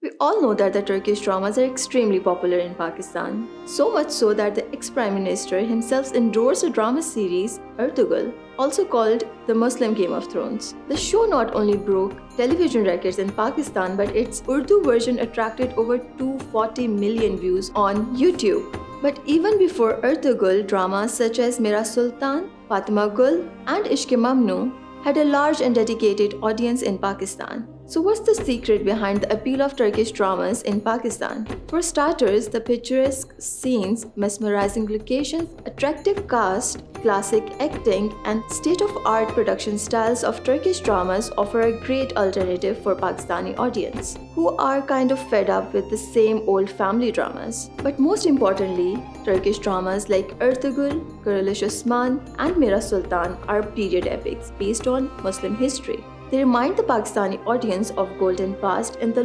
We all know that the Turkish dramas are extremely popular in Pakistan, so much so that the ex-Prime Minister himself endorsed a drama series, Ertugrul, also called the Muslim Game of Thrones. The show not only broke television records in Pakistan, but its Urdu version attracted over 240 million views on YouTube. But even before Ertugrul, dramas such as Mera Sultan, Fatima Gul, and Ishq Mamnu had a large and dedicated audience in Pakistan. So what's the secret behind the appeal of Turkish dramas in Pakistan? For starters, the picturesque scenes, mesmerizing locations, attractive cast, classic acting, and state-of-art production styles of Turkish dramas offer a great alternative for Pakistani audience, who are kind of fed up with the same old family dramas. But most importantly, Turkish dramas like Ertugrul, Kuruluş Osman, and Mera Sultan are period epics based on Muslim history. They remind the Pakistani audience of golden past and the